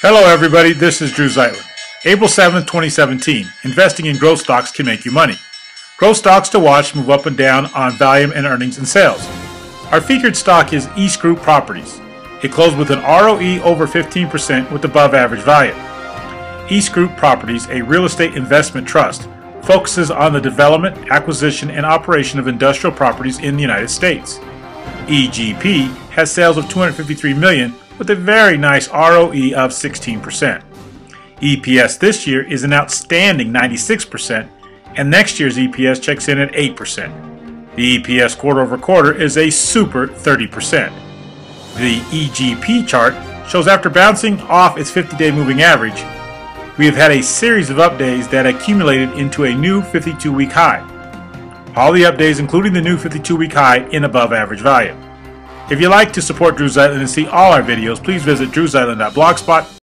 Hello, everybody. This is Drew Zeitlin. April 7th, 2017. Investing in growth stocks can make you money. Growth stocks to watch move up and down on volume and earnings and sales. Our featured stock is EastGroup Properties. It closed with an ROE over 15% with above average volume. EastGroup Properties, a real estate investment trust, focuses on the development, acquisition, and operation of industrial properties in the United States. EGP has sales of 253 million with a very nice ROE of 16%. EPS this year is an outstanding 96%, and next year's EPS checks in at 8%. The EPS quarter over quarter is a super 30%. The EGP chart shows after bouncing off its 50 day moving average, we have had a series of up days that accumulated into a new 52 week high. All the up days, including the new 52 week high, in above average volume. If you'd like to support Drew Zeitlin and see all our videos, please visit drewzeitlin.blogspot